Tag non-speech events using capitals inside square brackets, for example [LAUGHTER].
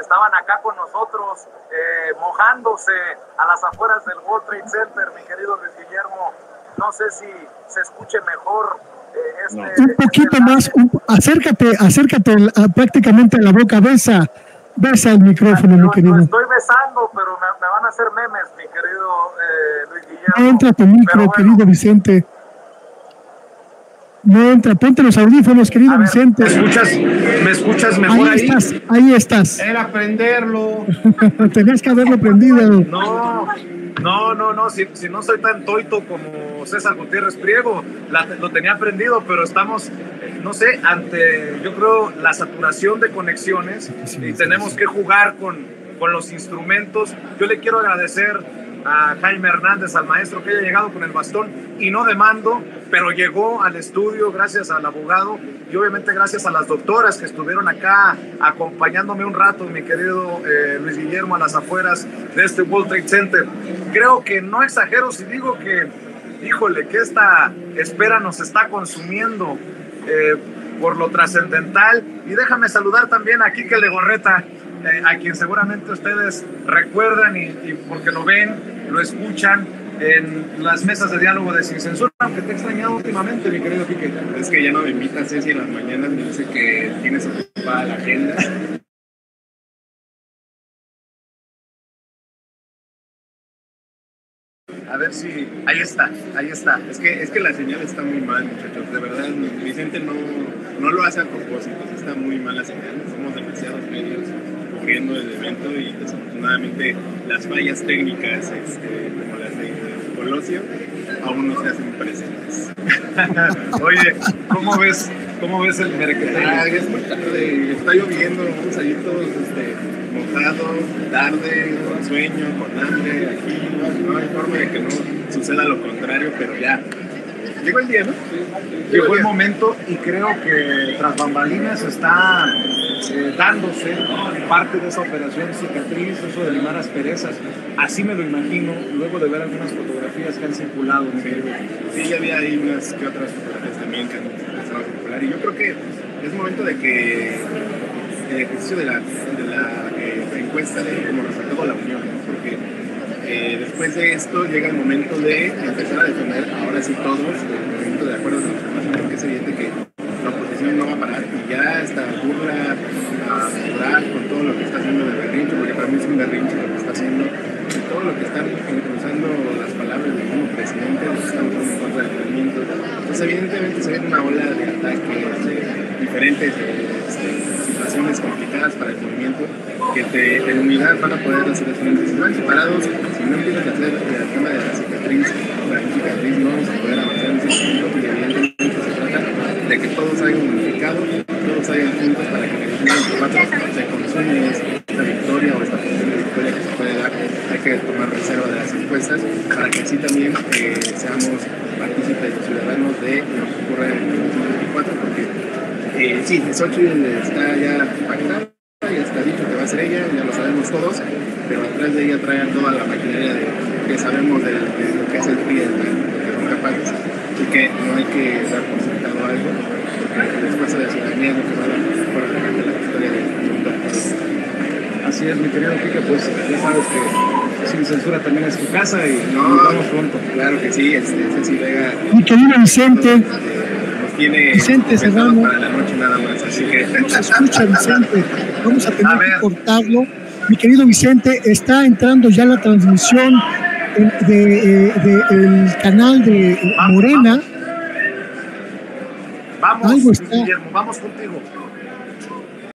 Estaban acá con nosotros, eh, mojándose a las afueras del World Trade Center, mi querido Luis Guillermo. No sé si se escuche mejor. Eh, este, un poquito este más, acércate, acércate prácticamente a la boca, besa, besa el micrófono, mi querido. Estoy besando, pero me, van a hacer memes, mi querido eh, Luis Guillermo. Entra tu micro, querido Vicente. No entra, ponte los audífonos, querido Vicente. ¿me escuchas, ¿Me escuchas mejor ahí? Ahí estás, ahí estás. Era prenderlo. [LAUGHS] Tenías que haberlo prendido. No, no, no, no, si, si, no soy tan toito como César Gutiérrez Priego, lo tenía prendido, pero estamos, no sé, ante, yo creo, la saturación de conexiones y tenemos que jugar con, con los instrumentos. Yo le quiero agradecer a Jaime Hernández, al maestro que haya llegado con el bastón y no de mando, pero llegó al estudio gracias al abogado y obviamente gracias a las doctoras que estuvieron acá acompañándome un rato, mi querido eh, Luis Guillermo, a las afueras de este World Trade Center. Creo que no exagero si digo que, híjole, que esta espera nos está consumiendo. Eh, por lo trascendental y déjame saludar también a Kike Legorreta, eh, a quien seguramente ustedes recuerdan y, porque lo ven, lo escuchan en las mesas de diálogo de Sin Censura, aunque te he extrañado últimamente, mi querido Quique. Es que ya no me invitas, Ceci, en las mañanas me dice que tienes ocupada la agenda. A ver si. Ahí está, ahí está. Es que, es que la señal está muy mal, muchachos. De verdad, Vicente no, no lo hace a propósito. Está muy mal la señal. Somos demasiados medios cubriendo el evento y desafortunadamente las fallas técnicas, este, como las de Colosio, aún no se hacen presentes. [LAUGHS] Oye, ¿cómo ves, cómo ves el mercado? Ah, está lloviendo, vamos a ir todos este, mojados, tarde, con sueño, con hambre, aquí, no, no hay forma de que no suceda lo contrario, pero ya, llegó el día, ¿no? Llegó el momento y creo que tras bambalinas está eh, dándose parte de esa operación cicatriz, eso de limar asperezas. Así me lo imagino, luego de ver algunas fotografías que han circulado. Sí, sí ya había ahí unas que otras fotografías también que han empezado a circular. Y yo creo que es momento de que el ejercicio de la, de la eh, encuesta de como resultado la unión, porque eh, después de esto llega el momento de empezar a defender ahora sí todos el movimiento de acuerdo de transformación, porque es evidente que la oposición no va a parar y ya está burla a con todo lo que está haciendo de berrinche, porque para mí es un berrinche lo que está haciendo, y todo lo que están usando las palabras del mismo presidente, los están usando en contra del movimiento. Entonces evidentemente se ve una ola de ataques diferentes este, situaciones complicadas para el movimiento que te, en unidad van a poder hacer las frentes. Si van separados, si no empiezas a hacer el tema de la cicatriz, la cicatriz, no vamos a poder avanzar en ese punto y evidentemente se trata de que todos hayan unificado, todos hayan juntos para que en el 2024 se consume esta victoria o esta posible victoria que se puede dar. Hay que tomar reserva de las encuestas para que así también eh, seamos partícipes ciudadanos de lo que ocurre en el 2024, porque eh, sí, Xochitl está ya pactado ya está dicho que va a ser ella, ya lo sabemos todos, pero atrás de ella trae toda la maquinaria de, que sabemos de, lo que es el PRI, de lo que son capaces, y que no hay que dar por sentado algo, porque el de ciudadanía es lo que va a dar por la historia del mundo. Así es, mi querido Kike, pues ya sabes que sin censura también es tu casa y no, nos vamos pronto. Claro que sí, este, Ceci Vega. Mi querido Vicente. Nos tiene Vicente Serrano. para la noche nada más, así que. No se [LAUGHS] escucha, Vicente. Vamos a tener que cortarlo. Mi querido Vicente, está entrando ya la transmisión del de, de, canal de Morena. Vamos, vamos, Guillermo, vamos contigo.